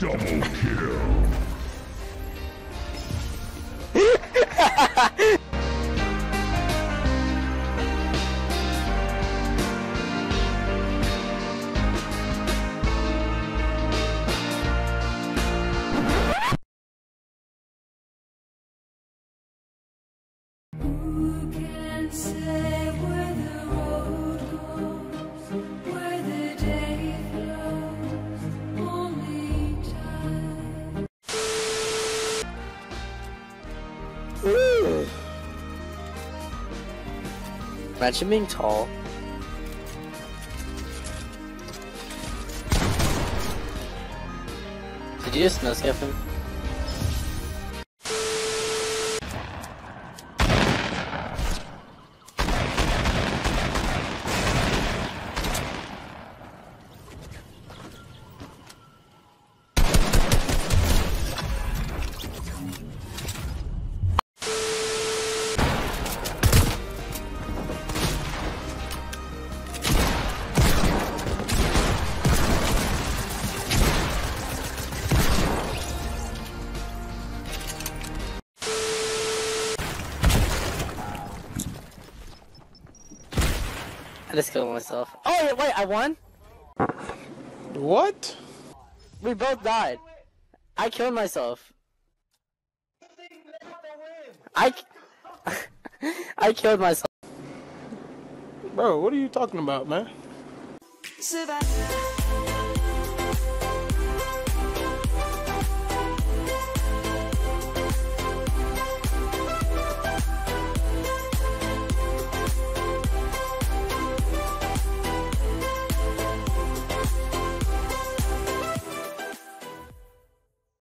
Double kill. Imagine being tall. Did you just no him? I just killed myself. Oh wait, wait, I won? What? We both died. I killed myself. I I killed myself. Bro, what are you talking about, man? Survive.